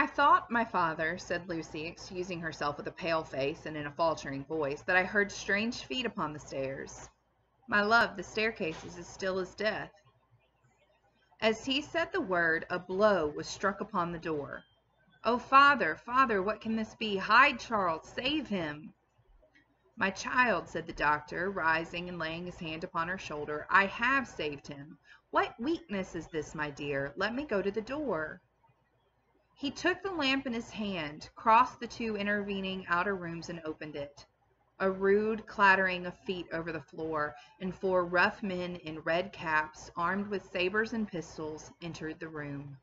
I thought, my father, said Lucy, excusing herself with a pale face and in a faltering voice, that I heard strange feet upon the stairs. My love, the staircase is as still as death. As he said the word, a blow was struck upon the door. Oh, father, father, what can this be? Hide Charles, save him. My child, said the doctor, rising and laying his hand upon her shoulder, I have saved him. What weakness is this, my dear? Let me go to the door. He took the lamp in his hand, crossed the two intervening outer rooms, and opened it. A rude clattering of feet over the floor, and four rough men in red caps, armed with sabers and pistols, entered the room.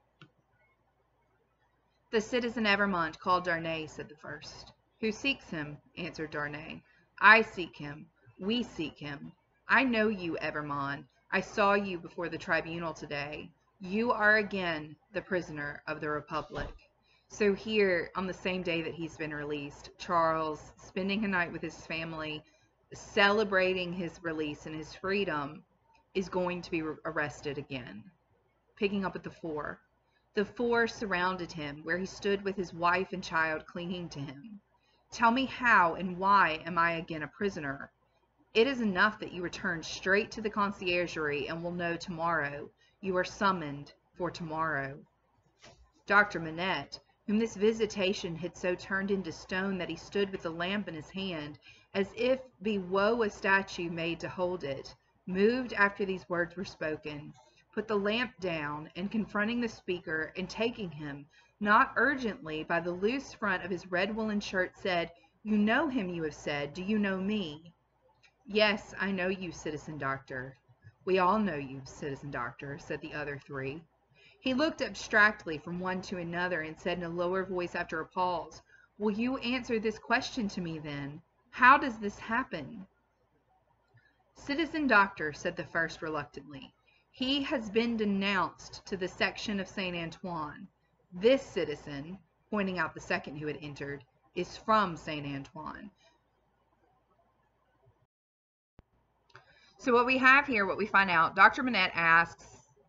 The citizen Evrémonde called Darnay, said the first. Who seeks him? answered Darnay. I seek him. We seek him. I know you, Evrémonde. I saw you before the tribunal today. You are again the prisoner of the Republic. So here, on the same day that he's been released, Charles, spending a night with his family, celebrating his release and his freedom, is going to be arrested again. Picking up at the four. The four surrounded him, where he stood with his wife and child clinging to him. Tell me how and why am I again a prisoner? It is enough that you return straight to the conciergerie and will know tomorrow. You are summoned for tomorrow. Dr. Manette, whom this visitation had so turned into stone that he stood with the lamp in his hand, as if be woe a statue made to hold it, moved after these words were spoken, put the lamp down, and confronting the speaker, and taking him, not urgently, by the loose front of his red woolen shirt, said, You know him, you have said. Do you know me? Yes, I know you, citizen doctor. We all know you, citizen doctor, said the other three. He looked abstractedly from one to another and said in a lower voice after a pause, Will you answer this question to me then? How does this happen? Citizen doctor, said the first reluctantly, he has been denounced to the section of Saint Antoine. This citizen, pointing out the second who had entered, is from Saint Antoine. So what we have here, what we find out, Dr. Manette asks,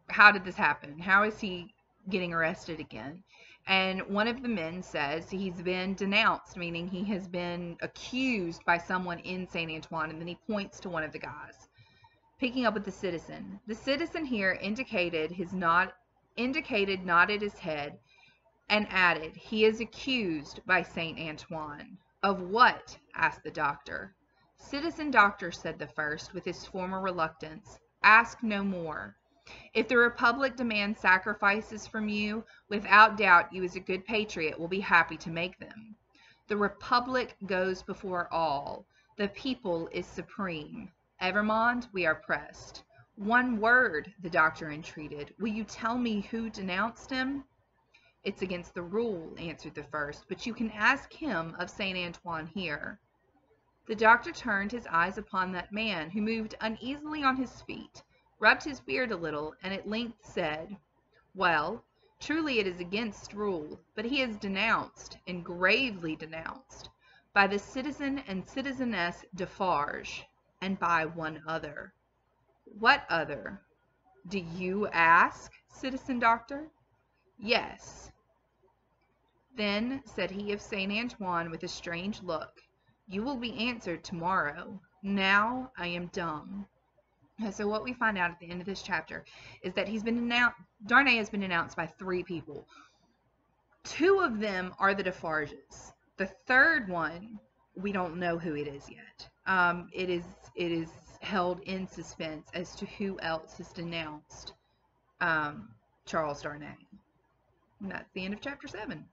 how did this happen? How is he getting arrested again? And one of the men says he's been denounced, meaning he has been accused by someone in Saint Antoine, and then he points to one of the guys picking up with the citizen. The citizen here indicated his not indicated nodded his head and added, He is accused by Saint Antoine. Of what? asked the doctor. Citizen doctor, said the first, with his former reluctance, ask no more. If the Republic demands sacrifices from you, without doubt you as a good patriot will be happy to make them. The Republic goes before all. The people is supreme. Evrémonde, we are pressed. One word, the doctor entreated. Will you tell me who denounced him? It's against the rule, answered the first, but you can ask him of Saint Antoine here. The doctor turned his eyes upon that man, who moved uneasily on his feet, rubbed his beard a little, and at length said, Well, truly it is against rule, but he is denounced, and gravely denounced, by the citizen and citizeness Defarge, and by one other. What other? Do you ask, citizen doctor? Yes. Then, said he of Saint Antoine with a strange look, you will be answered tomorrow. Now I am dumb. So what we find out at the end of this chapter is that he's been announced, Darnay has been announced by three people. Two of them are the Defarges. The third one, we don't know who it is yet. Um, it is it is held in suspense as to who else has denounced um, Charles Darnay. And that's the end of chapter 7.